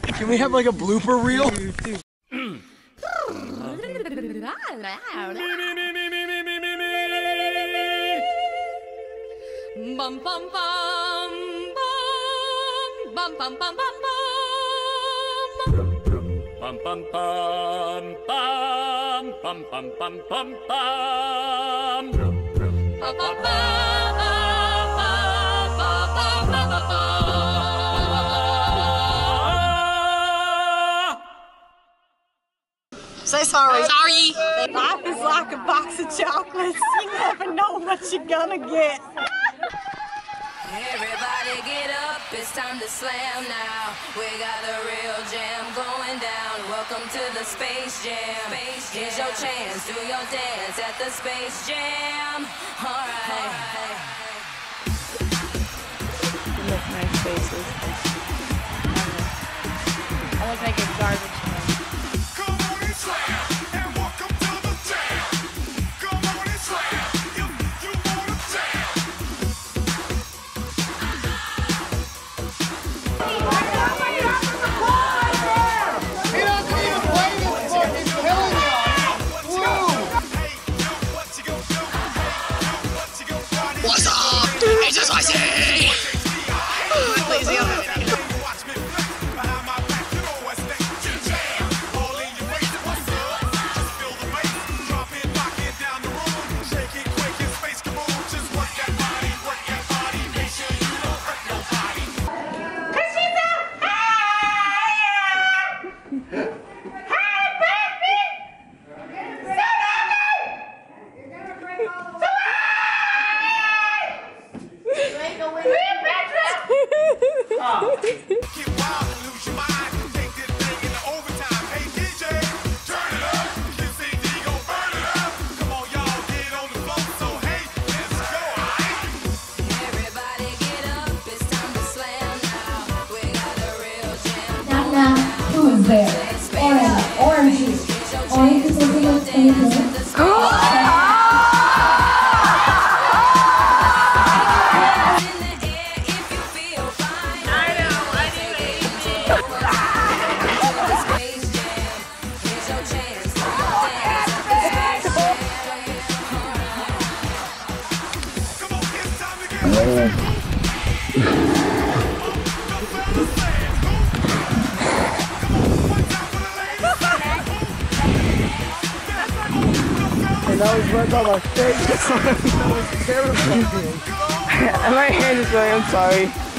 Can we have like a blooper reel? Bum bum bum bum bum bum bum bum Bum bum bum bum bum bum bum bum bum. bum bum Say sorry. Sorry. Life is like a box of chocolates. You never know what you're gonna get. Everybody get up, it's time to slam now. We got a real jam going down. Welcome to the Space Jam. Here's your chance, do your dance at the Space Jam. Alright. Look nice faces. I look like a garbage Así. was there. That was right by my face. that was terrifying. My hand is going, I'm sorry.